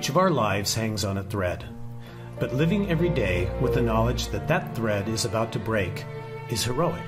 Each of our lives hangs on a thread. But living every day with the knowledge that that thread is about to break is heroic.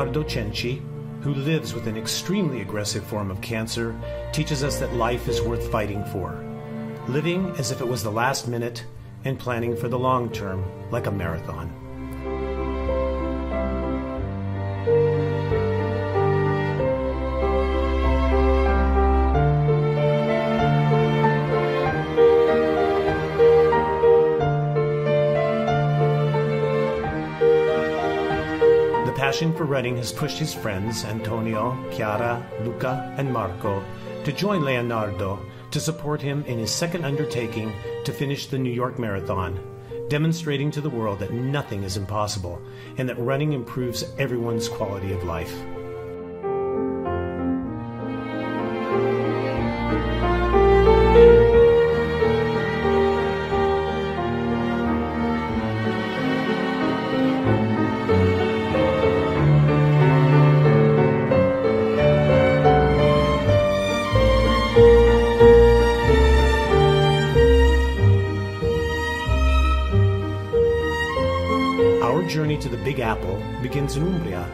Leonardo Cenci, who lives with an extremely aggressive form of cancer, teaches us that life is worth fighting for. Living as if it was the last minute and planning for the long term like a marathon. Passion for running has pushed his friends, Antonio, Chiara, Luca, and Marco, to join Leonardo to support him in his second undertaking to finish the New York Marathon, demonstrating to the world that nothing is impossible and that running improves everyone's quality of life. Our journey to the Big Apple begins in Umbria,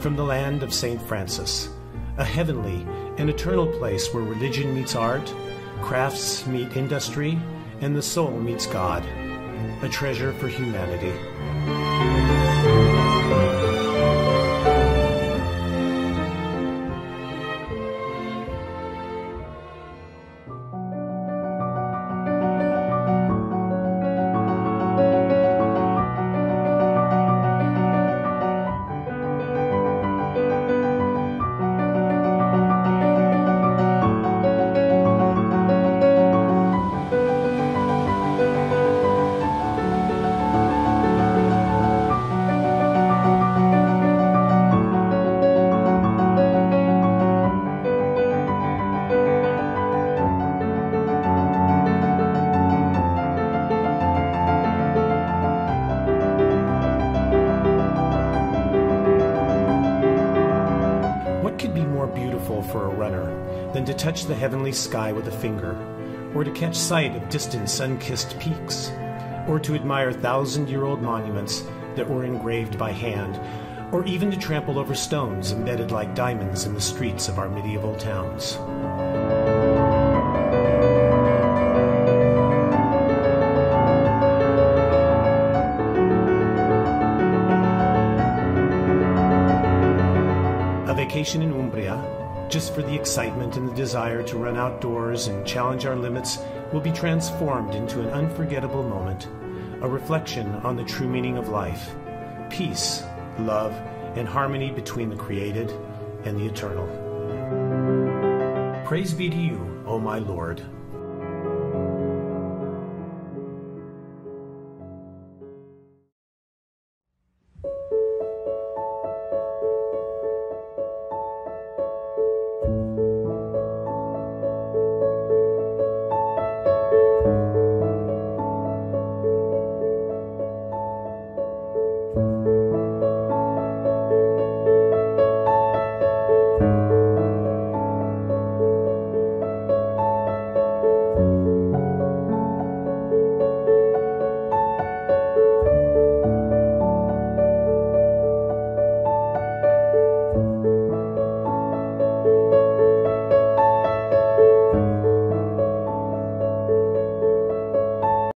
from the land of St. Francis, a heavenly and eternal place where religion meets art, crafts meet industry, and the soul meets God, a treasure for humanity. Touch the heavenly sky with a finger, or to catch sight of distant sun kissed peaks, or to admire thousand year old monuments that were engraved by hand, or even to trample over stones embedded like diamonds in the streets of our medieval towns? A vacation in Umbria, just for the excitement and the desire to run outdoors and challenge our limits, will be transformed into an unforgettable moment, a reflection on the true meaning of life peace, love, and harmony between the created and the eternal. Praise be to you, O my Lord.